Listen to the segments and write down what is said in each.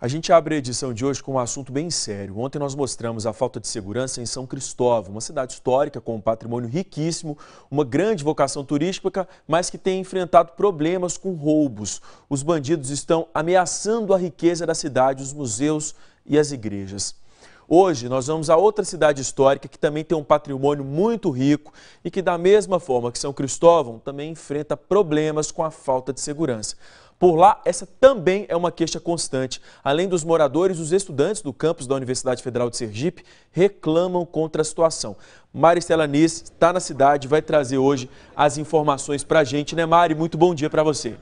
A gente abre a edição de hoje com um assunto bem sério. Ontem nós mostramos a falta de segurança em São Cristóvão, uma cidade histórica com um patrimônio riquíssimo, uma grande vocação turística, mas que tem enfrentado problemas com roubos. Os bandidos estão ameaçando a riqueza da cidade, os museus e as igrejas. Hoje nós vamos a outra cidade histórica que também tem um patrimônio muito rico e que, da mesma forma que São Cristóvão, também enfrenta problemas com a falta de segurança. Por lá, essa também é uma queixa constante. Além dos moradores, os estudantes do campus da Universidade Federal de Sergipe reclamam contra a situação. Maristela Nis está na cidade, vai trazer hoje as informações para a gente, né Mari? Muito bom dia para você.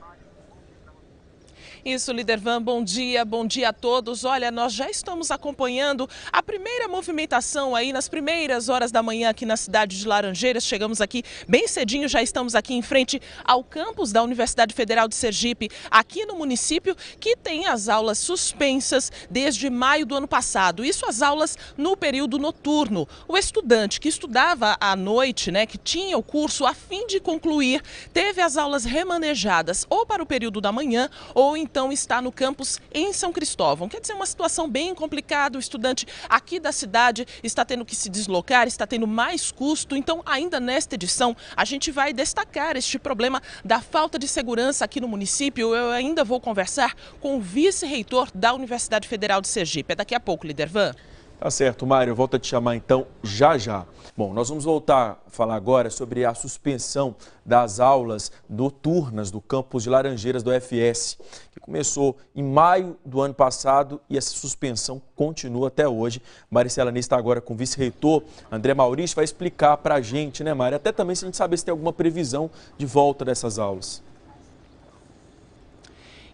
Isso, líder Van, bom dia, bom dia a todos. Olha, nós já estamos acompanhando a primeira movimentação aí nas primeiras horas da manhã aqui na cidade de Laranjeiras. Chegamos aqui bem cedinho, já estamos aqui em frente ao campus da Universidade Federal de Sergipe, aqui no município, que tem as aulas suspensas desde maio do ano passado. Isso as aulas no período noturno. O estudante que estudava à noite, né, que tinha o curso a fim de concluir, teve as aulas remanejadas ou para o período da manhã ou em então está no campus em São Cristóvão. Quer dizer, uma situação bem complicada. O estudante aqui da cidade está tendo que se deslocar, está tendo mais custo. Então, ainda nesta edição, a gente vai destacar este problema da falta de segurança aqui no município. Eu ainda vou conversar com o vice-reitor da Universidade Federal de Sergipe. É daqui a pouco, líder Van. Tá certo, Mário, eu volto a te chamar então já já. Bom, nós vamos voltar a falar agora sobre a suspensão das aulas noturnas do campus de Laranjeiras do FS, que começou em maio do ano passado e essa suspensão continua até hoje. Maricela Nis está agora com o vice-reitor André Maurício, vai explicar para a gente, né, Mário? Até também se a gente saber se tem alguma previsão de volta dessas aulas.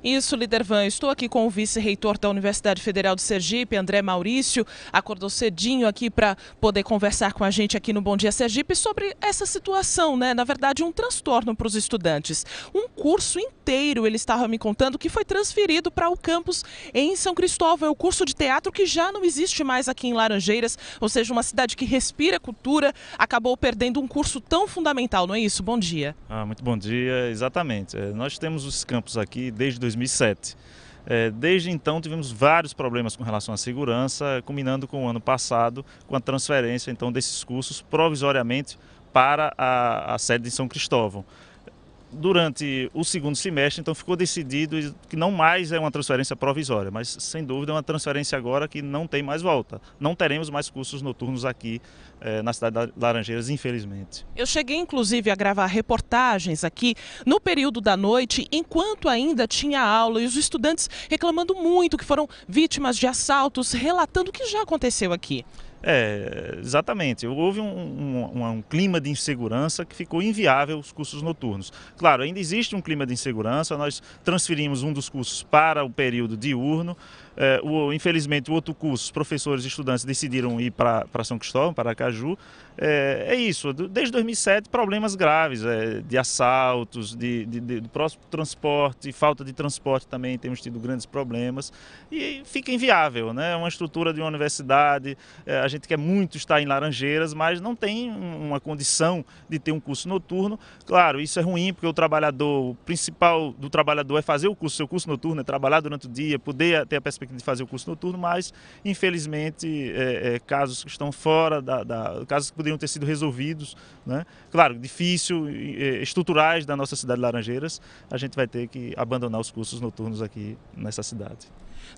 Isso, líder Van. Estou aqui com o vice-reitor da Universidade Federal de Sergipe, André Maurício. Acordou cedinho aqui para poder conversar com a gente aqui no Bom Dia Sergipe sobre essa situação, né? Na verdade, um transtorno para os estudantes. Um curso inteiro, ele estava me contando, que foi transferido para o campus em São Cristóvão. É o curso de teatro que já não existe mais aqui em Laranjeiras, ou seja, uma cidade que respira cultura, acabou perdendo um curso tão fundamental, não é isso? Bom dia. Ah, muito bom dia, exatamente. É, nós temos os campos aqui desde 2007. É, desde então tivemos vários problemas com relação à segurança, culminando com o ano passado, com a transferência então desses cursos provisoriamente para a, a sede de São Cristóvão durante o segundo semestre, então ficou decidido que não mais é uma transferência provisória, mas sem dúvida é uma transferência agora que não tem mais volta. Não teremos mais cursos noturnos aqui eh, na cidade de Laranjeiras, infelizmente. Eu cheguei inclusive a gravar reportagens aqui no período da noite, enquanto ainda tinha aula, e os estudantes reclamando muito que foram vítimas de assaltos, relatando o que já aconteceu aqui. É, exatamente. Houve um, um, um, clima de insegurança que ficou inviável os cursos noturnos. Claro, ainda existe um clima de insegurança, nós transferimos um dos cursos para o período diurno, é, o, infelizmente, o outro curso, os professores e estudantes decidiram ir para São Cristóvão, para Caju. É, é, isso, desde 2007, problemas graves é, de assaltos, de, de, de, do próximo transporte, falta de transporte também temos tido grandes problemas. E fica inviável, né? Uma estrutura de uma universidade, é, a gente quer muito estar em Laranjeiras, mas não tem uma condição de ter um curso noturno. Claro, isso é ruim, porque o trabalhador, o principal do trabalhador é fazer o curso, seu curso noturno, é trabalhar durante o dia, poder ter a perspectiva de fazer o curso noturno, mas infelizmente é, é, casos que estão fora da, da, casos que poderiam ter sido resolvidos, né? Claro, difícil, estruturais da nossa cidade de Laranjeiras, a gente vai ter que abandonar os cursos noturnos aqui nessa cidade.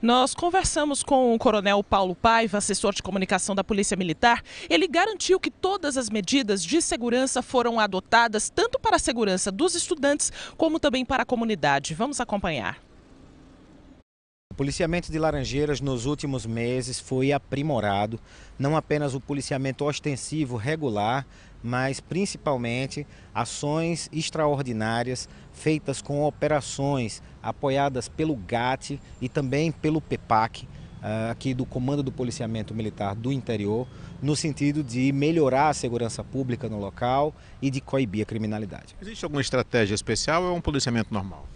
Nós conversamos com o Coronel Paulo Paiva, assessor de comunicação da Polícia Militar. Ele garantiu que todas as medidas de segurança foram adotadas, tanto para a segurança dos estudantes, como também para a comunidade. Vamos acompanhar policiamento de Laranjeiras nos últimos meses foi aprimorado, não apenas o policiamento ostensivo regular, mas principalmente ações extraordinárias feitas com operações apoiadas pelo GAT e também pelo PEPAC, ah, aqui do Comando do Policiamento Militar do Interior, no sentido de melhorar a segurança pública no local e de coibir a criminalidade. Existe alguma estratégia especial ou é um policiamento normal?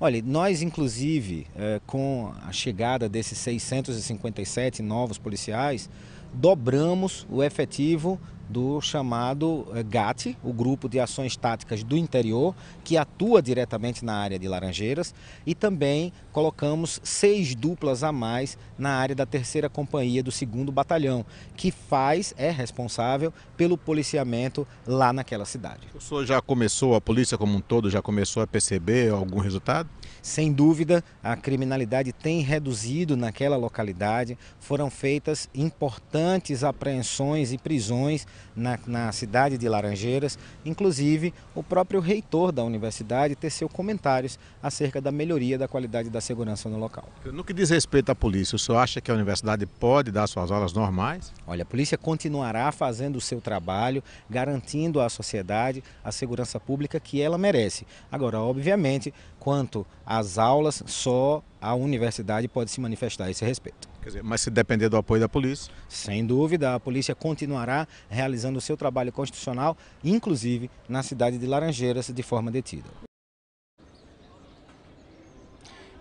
Olha, nós inclusive, é, com a chegada desses 657 novos policiais, dobramos o efetivo do chamado eh, GAT, o Grupo de Ações Táticas do Interior, que atua diretamente na área de Laranjeiras, e também colocamos seis duplas a mais na área da terceira companhia do segundo batalhão, que faz, é responsável pelo policiamento lá naquela cidade. O senhor já começou, a polícia como um todo já começou a perceber algum resultado? Sem dúvida, a criminalidade tem reduzido naquela localidade. Foram feitas importantes apreensões e prisões na, na, cidade de Laranjeiras. Inclusive, o próprio reitor da universidade teceu comentários acerca da melhoria da qualidade da segurança no local. No que diz respeito à polícia, o senhor acha que a universidade pode dar suas aulas normais? Olha, a polícia continuará fazendo o seu trabalho, garantindo à sociedade a segurança pública que ela merece. Agora, obviamente, quanto às aulas, só a universidade pode se manifestar a esse respeito. Dizer, mas se depender do apoio da polícia? Sem dúvida, a polícia continuará realizando o seu trabalho constitucional, inclusive na cidade de Laranjeiras, de forma detida.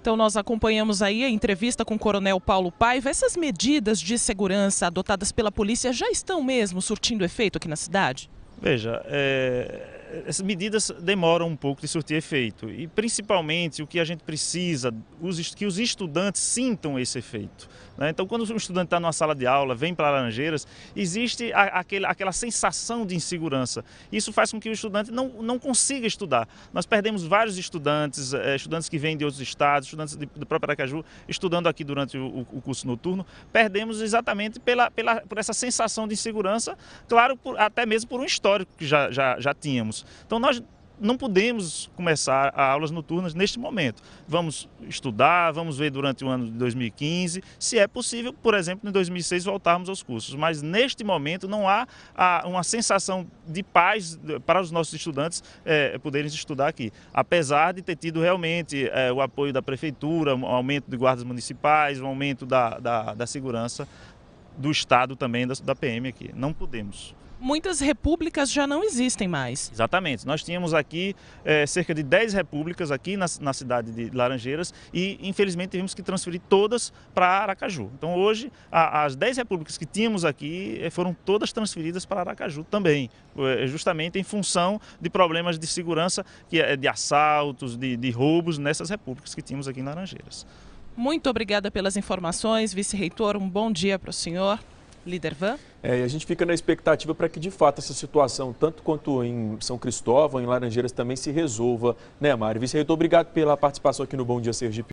Então nós acompanhamos aí a entrevista com o Coronel Paulo Paiva. Essas medidas de segurança adotadas pela polícia já estão mesmo surtindo efeito aqui na cidade? Veja, é, essas medidas demoram um pouco de surtir efeito e principalmente o que a gente precisa, os, que os estudantes sintam esse efeito. Né? Então, quando um estudante está numa sala de aula, vem para Laranjeiras, existe a, aquele, aquela sensação de insegurança. Isso faz com que o estudante não, não consiga estudar. Nós perdemos vários estudantes, é, estudantes que vêm de outros estados, estudantes do próprio Aracaju, estudando aqui durante o, o curso noturno, perdemos exatamente pela, pela, por essa sensação de insegurança, claro, por, até mesmo por um histórico que já, já, já tínhamos. Então nós não podemos começar aulas noturnas neste momento. Vamos estudar, vamos ver durante o ano de 2015, se é possível, por exemplo, em 2006 voltarmos aos cursos. Mas neste momento não há uma sensação de paz para os nossos estudantes é, poderem estudar aqui. Apesar de ter tido realmente é, o apoio da prefeitura, um aumento de guardas municipais, um aumento da, da, da segurança do Estado também, da, da PM aqui. Não podemos muitas repúblicas já não existem mais. Exatamente. Nós tínhamos aqui é, cerca de 10 repúblicas aqui na, na, cidade de Laranjeiras e infelizmente tivemos que transferir todas para Aracaju. Então hoje a, as 10 repúblicas que tínhamos aqui eh, foram todas transferidas para Aracaju também, eh, justamente em função de problemas de segurança, que é de assaltos, de, de roubos nessas repúblicas que tínhamos aqui em Laranjeiras. Muito obrigada pelas informações, vice-reitor. Um bom dia para o senhor. Líder Van? É, e a gente fica na expectativa para que, de fato, essa situação, tanto quanto em São Cristóvão, em Laranjeiras, também se resolva, né, Mário? Vice-reitor, obrigado pela participação aqui no Bom Dia Sergipe.